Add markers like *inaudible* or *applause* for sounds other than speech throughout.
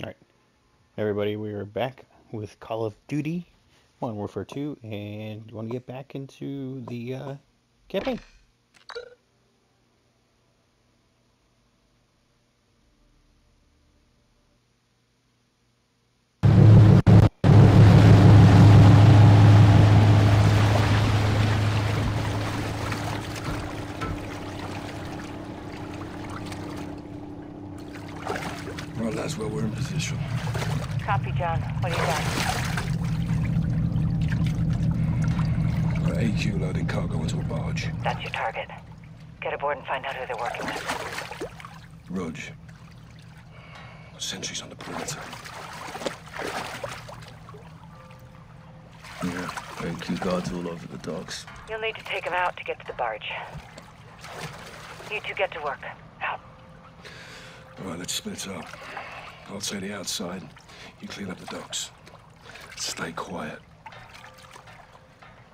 Alright. Everybody, we are back with Call of Duty Modern Warfare 2, and you want to get back into the uh, campaign. Well, that's where we're in position. Copy, John. What do you got? Our AQ loading cargo into a barge. That's your target. Get aboard and find out who they're working with. Rudge. Sentries on the perimeter. Yeah, AQ guards all over the docks. You'll need to take them out to get to the barge. You two get to work. Out. All right, let's split up. I'll say the outside. You clean up the docks. Stay quiet.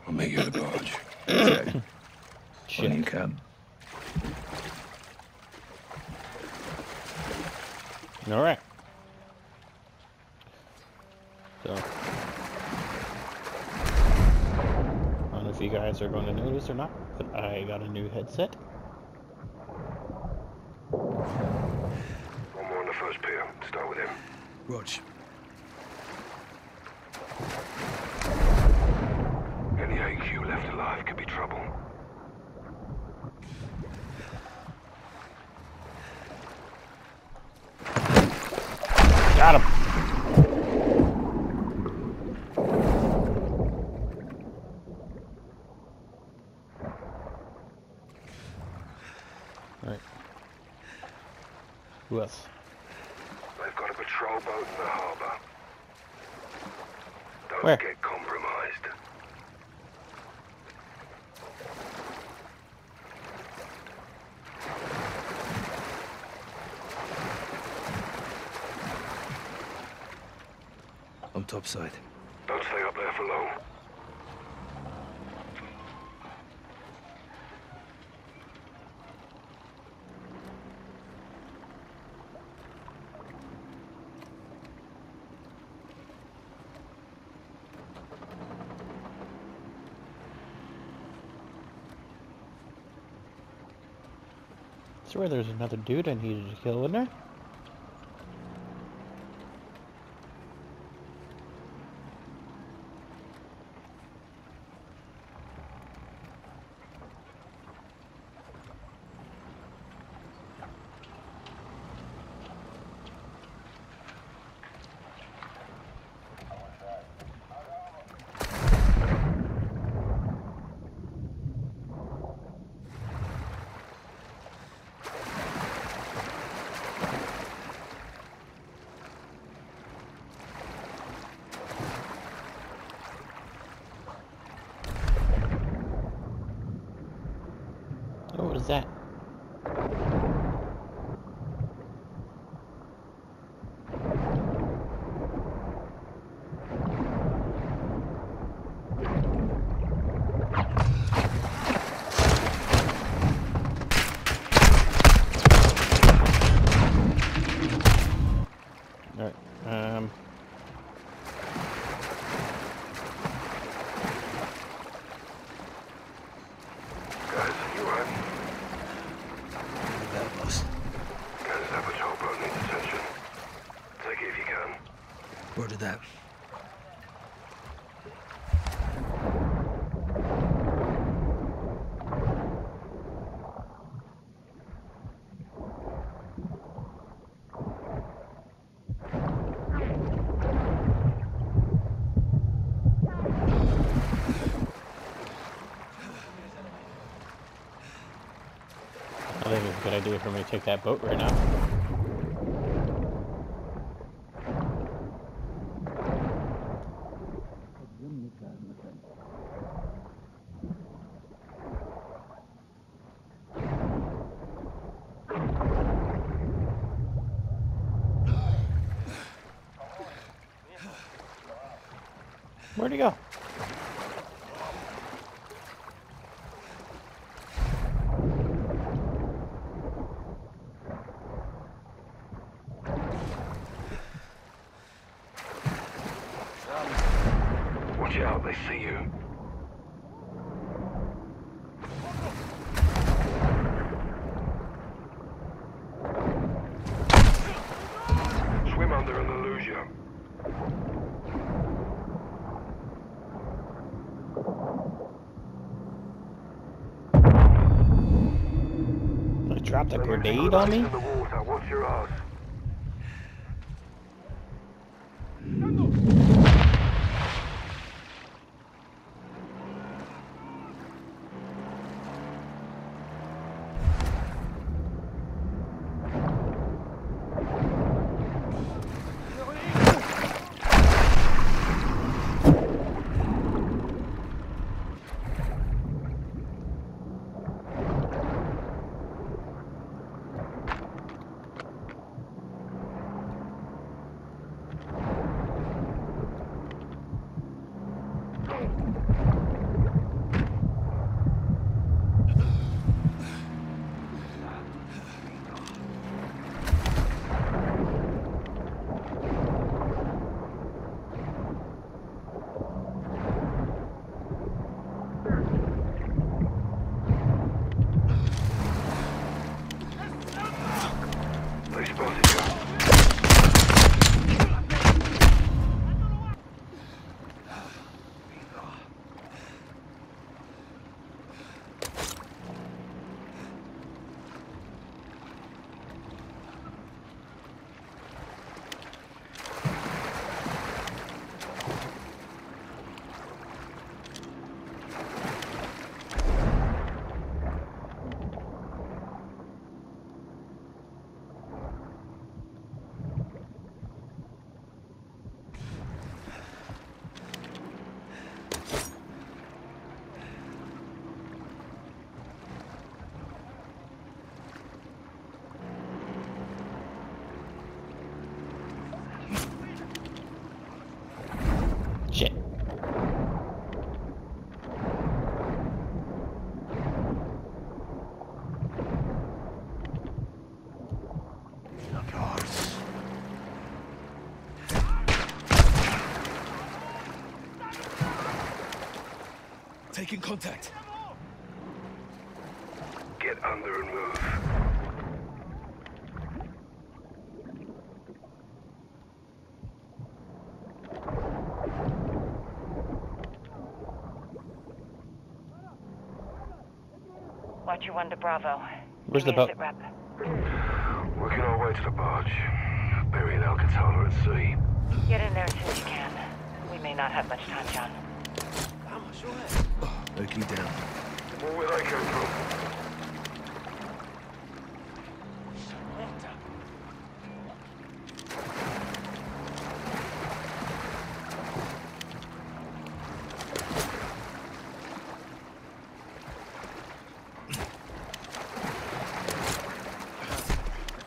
I'll meet you at the barge. Okay, *coughs* when you Check. can. Alright. So. I don't know if you guys are going to notice or not, but I got a new headset. One more on the first pier. Start with him. Rudge. Any AQ left alive could be trouble. Got him! Alright. Who else? They've got a patrol boat in the harbor. Don't Where? get compromised. On topside. Don't stay up there for long. swear there's another dude I needed to kill, isn't there? Idea for me to take that boat right now. Where'd he go? They see you. Swim under and they'll lose you. They dropped a grenade on me? Taking contact. Get under and move. Watch your one to Bravo. Where's the boat? Working our way to the barge. Burying Alcatala at sea. Get in there as soon as you can. We may not have much time, John. Oakley down. Where they came from?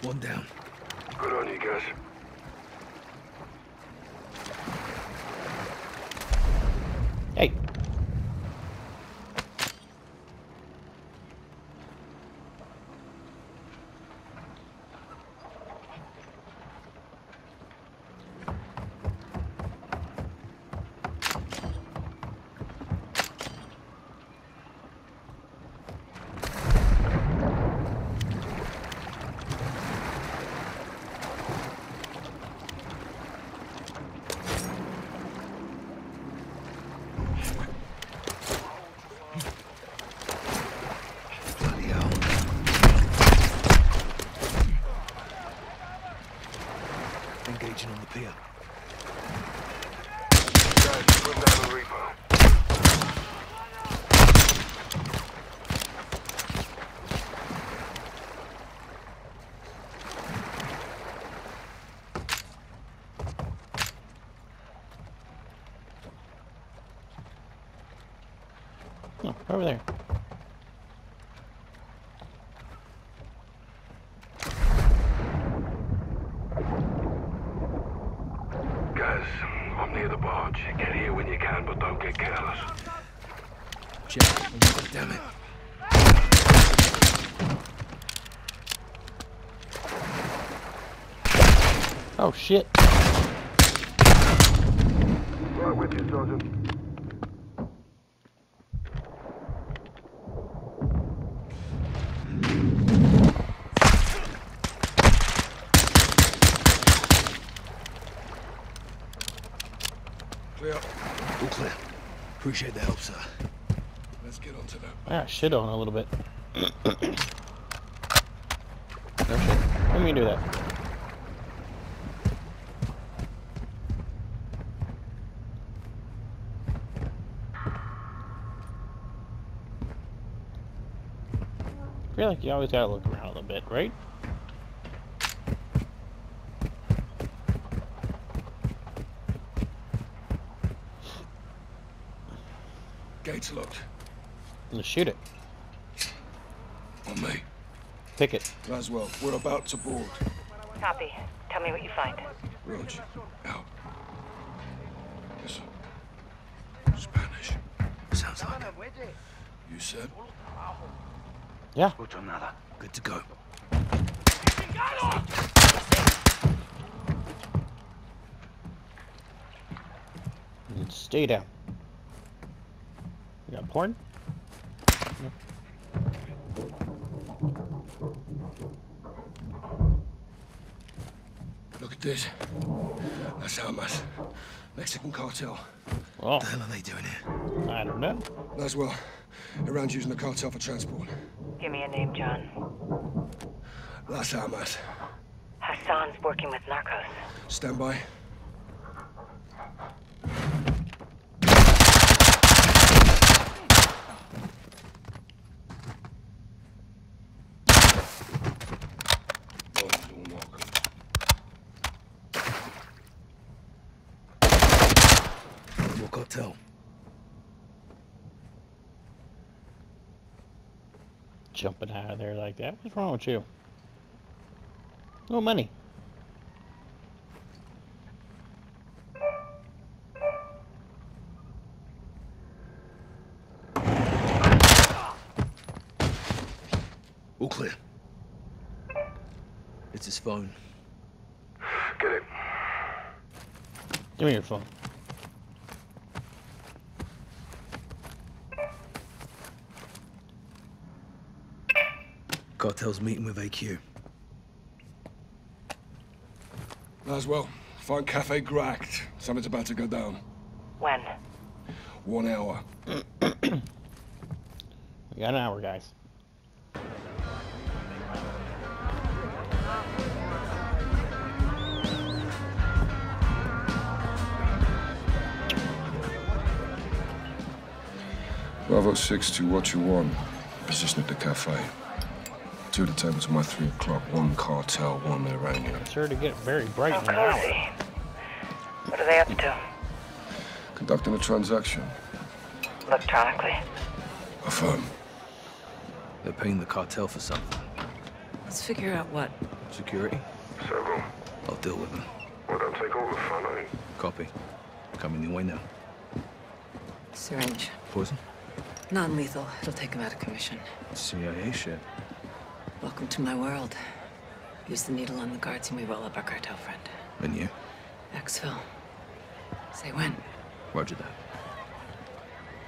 One down. Good on you guys. Hey. Bloody hell. Engaging on the pier. Guys, swim down the repo. Oh, over there. Guys, I'm near the barge. Get here when you can, but don't get careless. Check. Oh, damn it. Oh shit. Right with you, Sergeant. Clear. All clear. Appreciate the help, sir. Let's get onto that. I got shit on a little bit. *coughs* no shit. Let me do that. I feel like you always gotta look around a little bit, right? Gates locked. Let's shoot it. On me. Pick it. Laswell, we're about to board. Copy. Tell me what you find. Roach, out. Yes, sir. Spanish. Sounds like it. You said? Yeah. Good to go. Stay down. You got porn? Look at this. That's Almas. Mexican cartel. Well, What the hell are they doing here? I don't know. As well. around using the cartel for transport. Give me a name, John. Las Almas. Hassan's working with narcos. Stand by. What cartel? Jumping out of there like that. What's wrong with you? No money. All clear. It's his phone. Get it. Give me your phone. Cartel's meeting with AQ. Might as well. find Cafe Gracht. Something's about to go down. When? One hour. *clears throat* We got an hour, guys. Bravo 6 to what you want. Position at the cafe. Two to ten to my three o'clock. One cartel, one Iranian. Sure to get very bright Oh, in an hour. What are they up to? Conducting a transaction. Electronically. Affirm. They're paying the cartel for something. Let's figure out what. Security? Several. I'll deal with them. Well, don't take all the fun, eh? Copy. Coming your way now. Syringe. Poison? Non-lethal. It'll take him out of commission. CIA shit. Welcome to my world. Use the needle on the guards and we roll up our cartel friend. And you? Exfil. Say when. Roger that.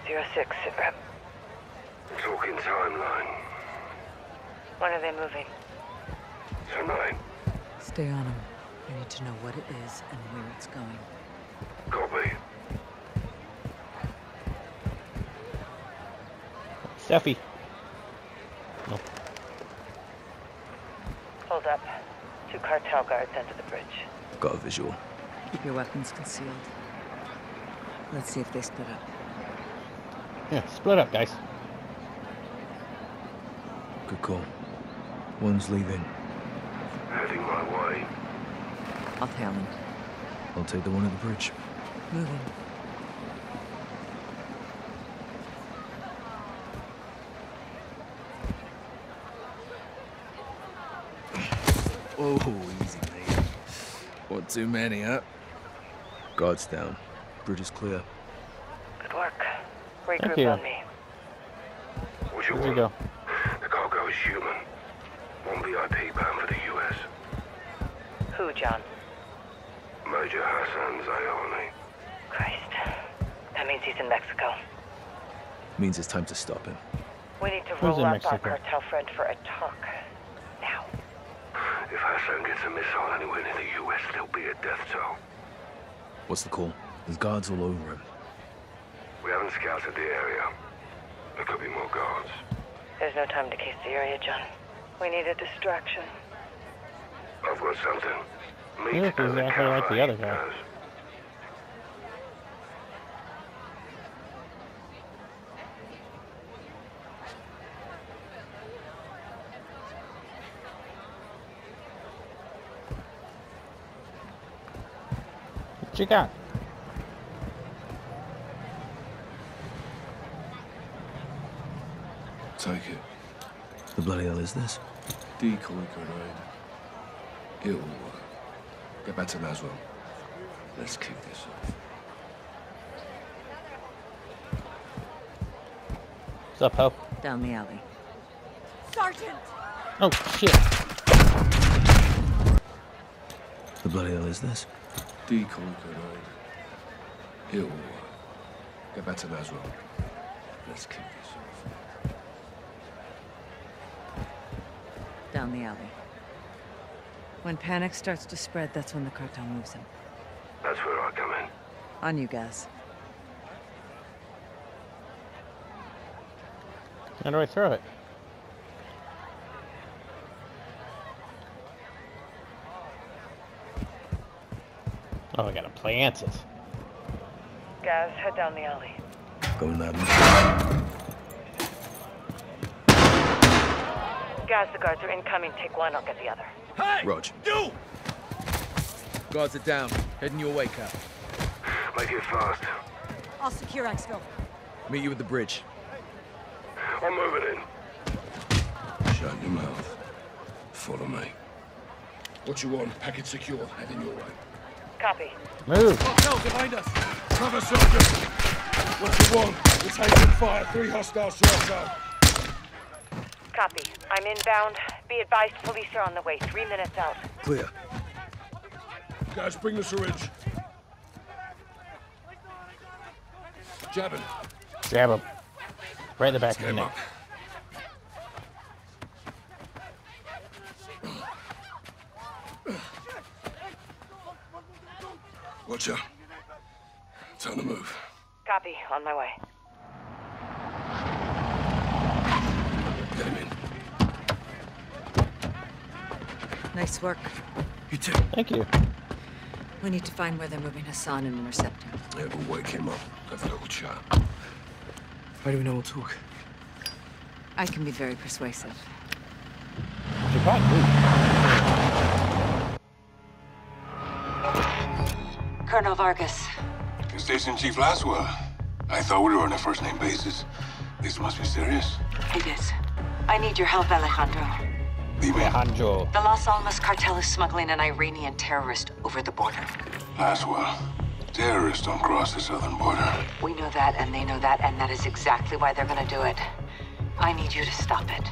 Zero six, sit rep. Talking timeline. When are they moving? Tonight. Stay on him. I need to know what it is and where it's going. Copy. Steffi. No. Hold up. Two cartel guards under the bridge. Got a visual. Keep your weapons concealed. Let's see if they split up. Yeah, split up, guys. Good call. One's leaving. Heading my way. I'll tail him. I'll take the one at the bridge. Moving. Oh, easy, mate. One too many, huh? Guards down. Bridge is clear. Good work. Thank you. on me. What you Here we go. The cargo is human. One VIP bound for the US. Who, John? Major Hassan Zayani. Christ. That means he's in Mexico. Means it's time to stop him. We need to Who's roll in up our cartel friend for a talk. Now. If Hassan gets a missile anywhere near the US, there'll be a death toll. What's the call? There's guards all over him. We haven't scouted the area. There could be more guards. There's no time to case the area, John. We need a distraction. I've got something. Meet You look at the exactly like the cafe, other guy. guys. You got? Take it. The bloody hell is this? Decoy grenade. It'll work. Get back to Laswell. Let's kick this off. What's up, Ho? Down the alley. Sergeant! Oh, shit. The bloody hell is this? Decoy grenade. It'll work. Get back to Laswell. Let's kick this off. Down the alley. When panic starts to spread, that's when the cartel moves in. That's where I come in. On you guys. How do I throw it? Oh, I gotta plant it. Guys, head down the alley. Going that way. Guys, the guards are incoming. Take one, I'll get the other. Hey! Rog. You! Guards are down. Heading your way, Cap. Make it fast. I'll secure Exfil. Meet you at the bridge. I'm moving in. Shut your mouth. Follow me. What you want? Package secure. Heading your way. Copy. Move! Cartel behind us! Cover, soldier! What you want? We're taking fire. Three hostile shots out. Copy. I'm inbound. Be advised, police are on the way. Three minutes out. Clear. Guys, bring the syringe. Jabbing. Grab him. Jab him. Right in the back of the neck. up. Watch out. Time to move. Copy. On my way. Get him in. Nice work. You too. Thank you. We need to find where they're moving Hassan and intercept him. Yeah, we'll wake him up. Have a little chat. How do we know we'll talk? I can be very persuasive. Should probably Colonel Vargas, Station Chief Laswell. I thought we were on a first name basis. This must be serious. it is. I need your help, Alejandro. Dime, Alejandro. The Las Almas cartel is smuggling an Iranian terrorist over the border. Laswell. Terrorists don't cross the southern border. We know that, and they know that, and that is exactly why they're gonna do it. I need you to stop it.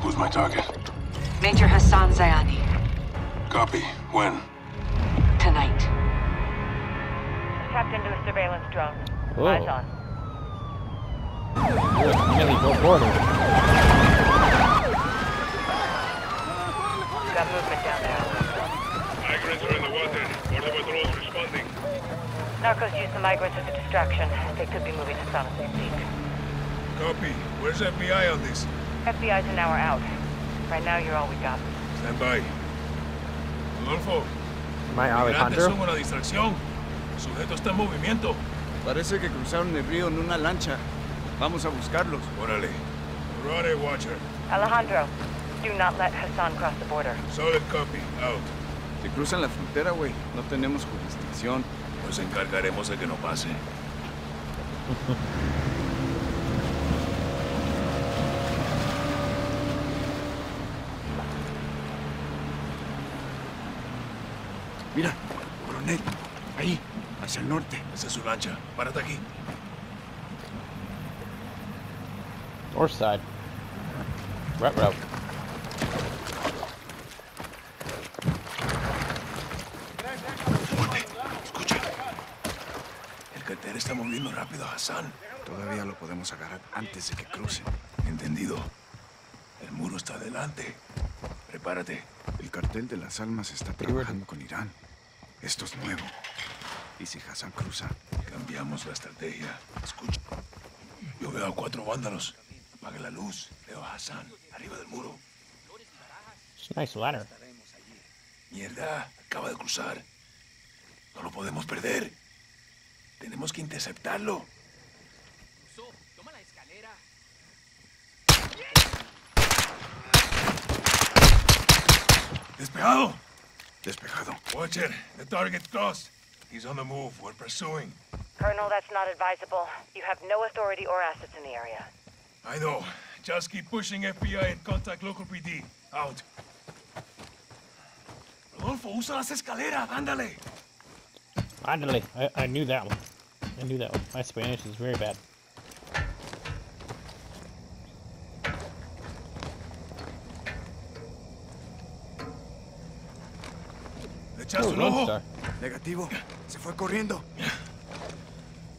Who's my target? Major Hassan Zayani, Copy. When? Tapped into a surveillance drone. Oh. Eyes on. Nearly go border. Got movement down there. Migrants are in the water. Border patrol's responding. Narcos use the migrants as a distraction. They could be moving to as we speak. Copy. Where's FBI on this? FBI's an hour out. Right now, you're all we got. Stand by. Rodolfo, My migrantes son Alejandro. El sujeto está en movimiento. Parece que cruzaron el río en una lancha. Vamos a buscarlos. Órale. Rode, Watcher. Alejandro, do not let Hassan cross the border. Solid copy. Out. Si cruzan la frontera, güey, no tenemos jurisdicción. Nos encargaremos de que no pase. *laughs* Mira, coronel, ahí, norte. Esa es su lancha. Párate aquí. North side. Rut route. Monte, escucha. El cartel está moviendo rápido a Hassan. Todavía lo podemos agarrar antes de que crucen. Entendido. El muro está adelante. Prepárate. El cartel de las almas está trabajando con Irán. Esto es nuevo. ¿Y si Hassan cruza? Cambiamos la estrategia. Escucha. Yo veo a cuatro vándalos. Apague la luz. Veo a Hassan, arriba del muro. It's a nice ladder. Mierda, acaba de cruzar. No lo podemos perder. Tenemos que interceptarlo. Despejado. Despejado. Watcher, the target's crossed. He's on the move. We're pursuing. Colonel, that's not advisable. You have no authority or assets in the area. I know. Just keep pushing FBI and contact local PD. Out. Rodolfo, usa las escaleras. Ándale. Finally, I, I knew that one. I knew that one. My Spanish is very bad. ¿Le echaste un Lone ojo? Star. Negativo. Fue corriendo.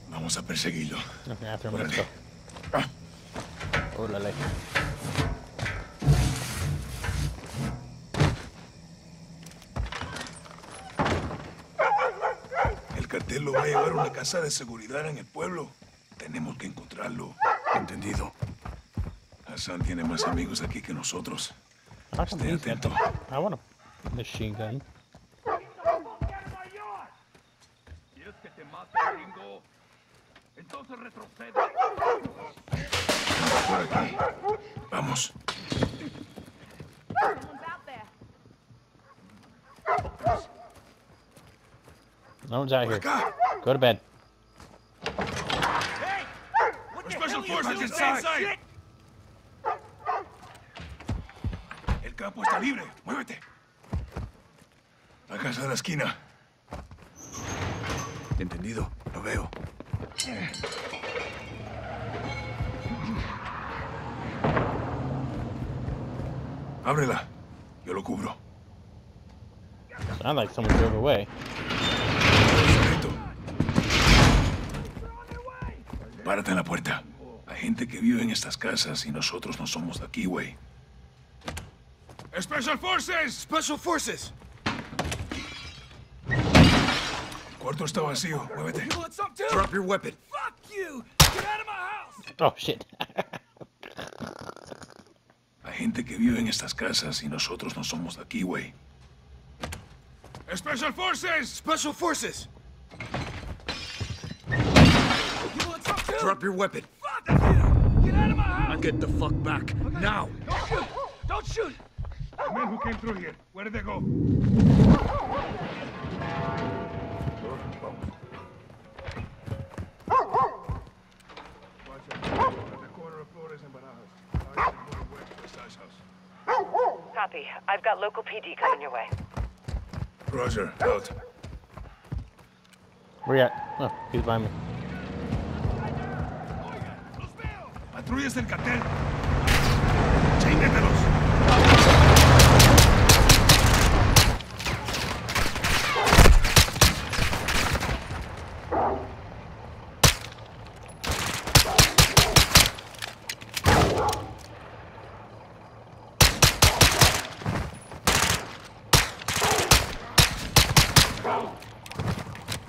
Vamos a perseguirlo. Okay, let's Órale. go. Órale. El cartel lo va a llevar a una casa de seguridad en el pueblo. Tenemos que encontrarlo. Entendido. Hassan tiene más amigos aquí que nosotros. He's got atento. the- I want a machine gun. No one's out Por here. acá. Go to bed. Special Forces inside. El campo está libre. Muévete. La casa de la esquina. Entendido. Lo veo. Ábrela. Yo lo cubro. Sound like someone drove away. Párate en la puerta. Hay gente que vive en estas casas y nosotros no somos de aquí, güey. Special Forces. Special Forces. El cuarto está vacío. Muévete. Drop your weapon. Oh shit. Hay gente que vive en estas casas y nosotros no somos de aquí, güey. Special Forces. Special Forces. Drop your weapon. Fuck you! Get out of my house! Now get the fuck back. Now. Don't shoot! Don't shoot! The men who came through here. Where did they go? Copy. I've got local PD coming your way. Roger, out. Where you at? Oh, he's behind me. Patrullas del cartel.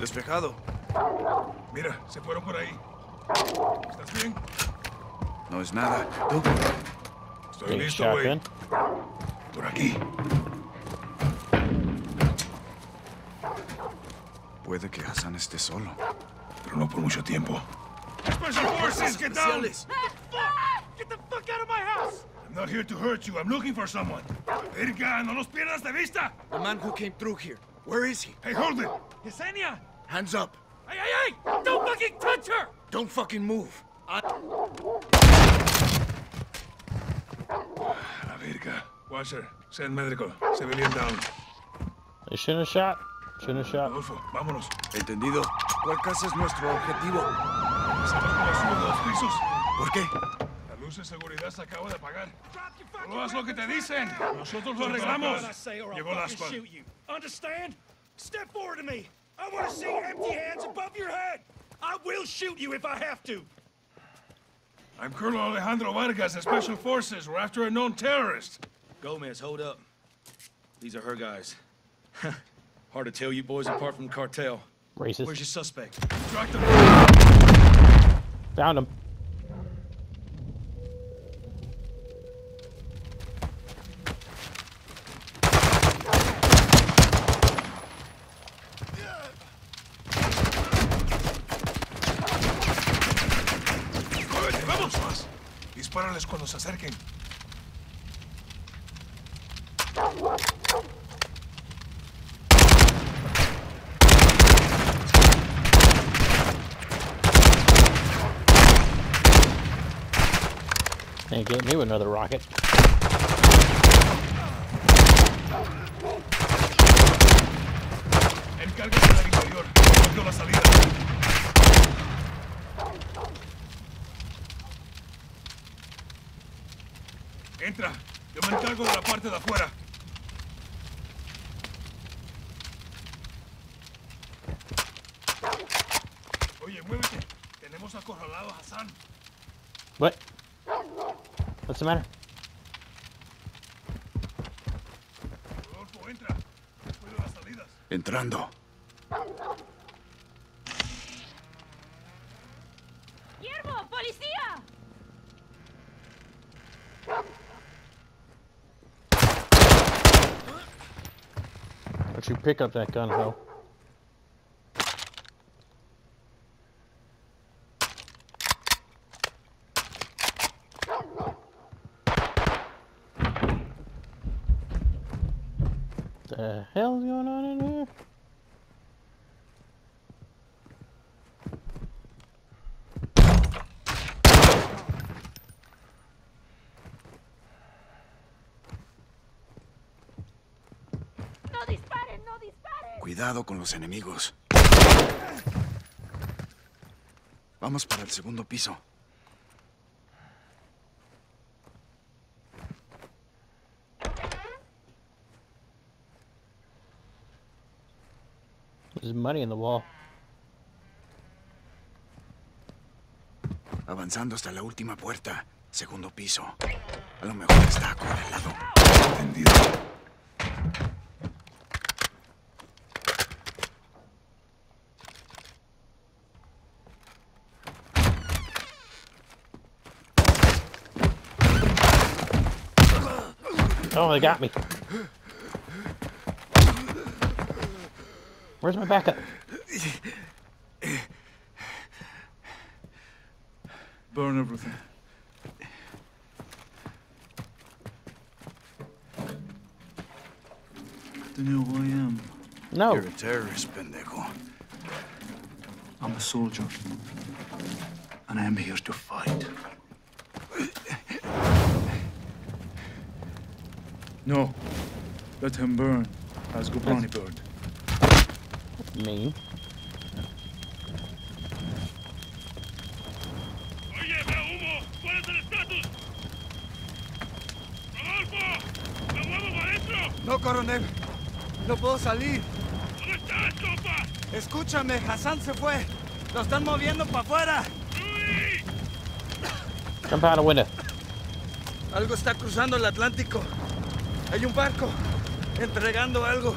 Despejado. Mira, se fueron por ahí. ¿Estás bien? No es nada. ¿Tú? Estoy Big listo, güey. Por aquí. Puede que Hassan esté solo. Pero no por mucho tiempo. Special Forces, get down! Especiales. Get the fuck out of my house! I'm not here to hurt you. I'm looking for someone. Verga, no los pierdas de vista! The man who came through here. Where is he? Hey, hold it! Yesenia! Hands up. Hey, hey, hey! Don't fucking touch her! Don't fucking move. La verga. Watcher, send medical. Civilian down. They shouldn't have shot. Shouldn't have shot. Rodolfo, vámonos. Entendido. ¿Cuál casa es nuestro objetivo? ¿Sabes cómo sube de dos pisos? ¿Por qué? La luz de seguridad se acaba de apagar. No haz lo que te dicen. Nosotros lo arreglamos. Llegó you. Understand? Step forward to me. I want to see empty hands above your head. I will shoot you if I have to. I'm Colonel Alejandro Vargas of Special Forces. We're after a known terrorist. Gomez, hold up. These are her guys. *laughs* Hard to tell you boys apart from the cartel. Racist. Where's your suspect? Track. Found him. Getting me with another rocket. Encárgate del interior. Bloqueo la salida. Entra. Yo me encargo de la parte de afuera. Oye, muévete. Tenemos acorralado a Hassan. What? What's the matter? Rodolfo, entra. Después de las salidas. Entrando. ¡Guillermo! ¡Policía! Don't you pick up that gun, ho. Cuidado con los enemigos. Vamos para el segundo piso. There's money in the wall. Avanzando hasta la última puerta. Segundo piso. A lo mejor está acorralado. Entendido. Oh, they got me. Where's my backup? Burn everything. Do you know who I am? No. You're a terrorist, pendejo. I'm a soldier. And I am here to fight. No. Let him burn. As Gobrani burned. Me. Oye, veo humo. ¿Cuál es el estatus? ¡Rodolfo! ¡Me muevo para adentro! No, coronel. No puedo salir. ¿Dónde estás, compa? Escúchame, Hassan se fue. Lo están moviendo para afuera. Jump out a window. Algo está cruzando el Atlántico. Hay un barco entregando algo.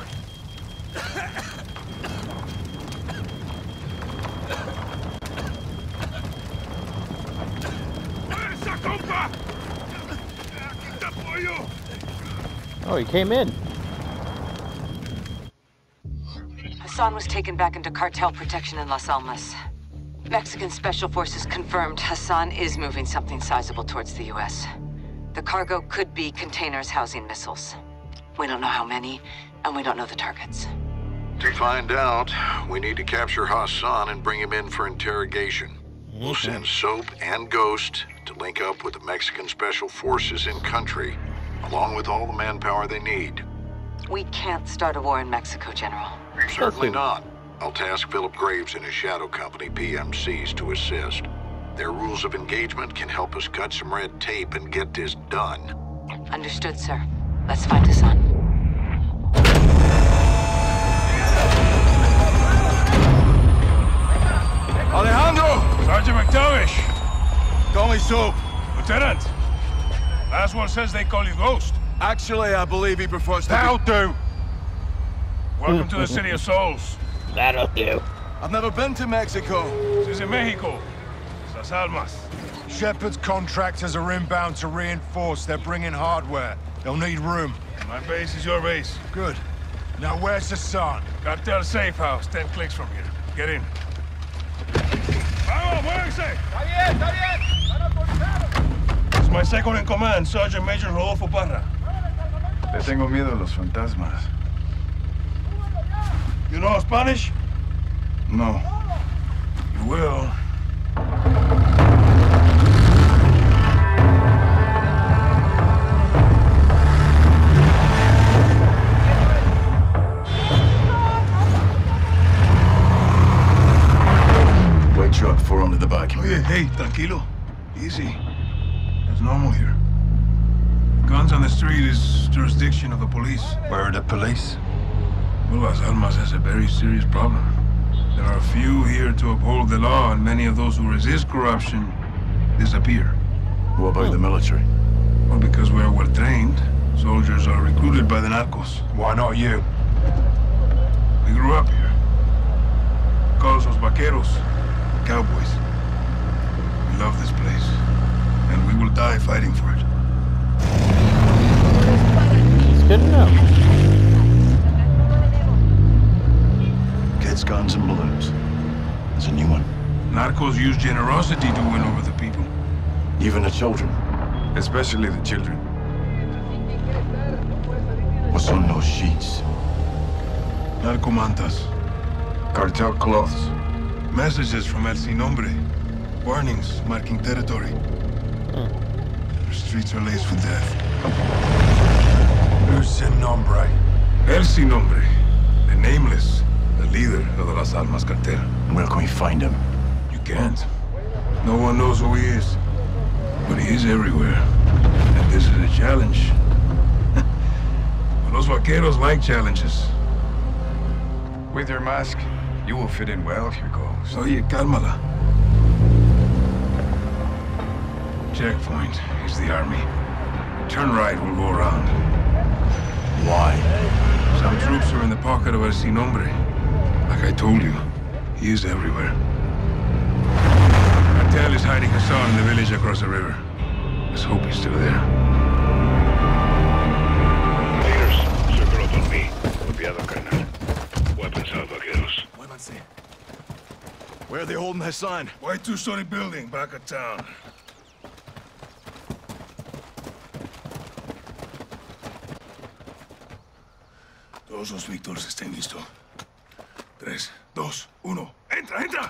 ¡Esa, compa! ¡Aquí te apoyo! Oh, he came in. Hassan was taken back into cartel protection in Las Almas. Mexican Special Forces confirmed Hassan is moving something sizable towards the U.S. The cargo could be containers housing missiles. We don't know how many, and we don't know the targets. To find out, we need to capture Hassan and bring him in for interrogation. We'll send Soap and Ghost to link up with the Mexican Special Forces in country, along with all the manpower they need. We can't start a war in Mexico, General. Certainly not. I'll task Philip Graves and his shadow company, PMCs, to assist. Their rules of engagement can help us cut some red tape and get this done. Understood, sir. Let's find Hassan. Alejandro! Sergeant McTavish! Call me Soap. Lieutenant! Last one says they call you Ghost. Actually, I believe he prefers to That'll do! Welcome to the *laughs* City of Souls. That'll do. I've never been to Mexico. This is in Mexico. Las Almas. Shepherd's contractors are inbound to reinforce. They're bringing hardware. They'll need room. My base is your base. Good. Now where's the sun? Cartel safe house, 10 clicks from here. Get in. Vamos, muévense! Está bien, está bien. Están autorizados. This is my second in command, Sergeant Major Rodolfo Parra. Le tengo miedo a los fantasmas. You know Spanish? No. You will. White truck, four under the back. Oye, hey, tranquilo. Easy. It's normal here. Guns on the street is jurisdiction of the police. Where are the police? Well, Las Almas has a very serious problem. There are few here to uphold the law, and many of those who resist corruption disappear. What about the oh. military? Well, because we're well trained, soldiers are recruited by the narcos. Why not you? We grew up here. Call us vaqueros, cowboys. We love this place, and we will die fighting for it. It's good enough. know. Kids, guns, and balloons. There's a new one. Narcos use generosity to win over the people. Even the children. Especially the children. What's on those sheets? Narcomantas. Cartel cloths. Messages from El Sin Nombre. Warnings marking territory. The streets are laced with death. Who's Sin Nombre? El Sin Nombre. The nameless. The leader of the Las Almas cartel. Where can we find him? You can't. No one knows who he is. But he is everywhere. And this is a challenge. *laughs* Los vaqueros like challenges. With your mask, you will fit in well here goes. Oye, cálmala. Checkpoint is the army. Turn right, we'll go around. Why? Some troops are in the pocket of El Sin Nombre. Like I told you, he is everywhere. Cartel is hiding Hassan in the village across the river. Let's hope he's still there. Leaders, circle up on me. Copiado, carnal. Weapons out, Muévanse. Where are they holding Hassan? White two-story building back of town. Todos los Víctors estén listos. Tres, dos, uno. ¡Entra, entra!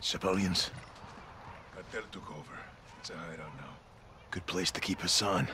Civilians. Cartel took over. It's a hideout now. Good place to keep Hassan.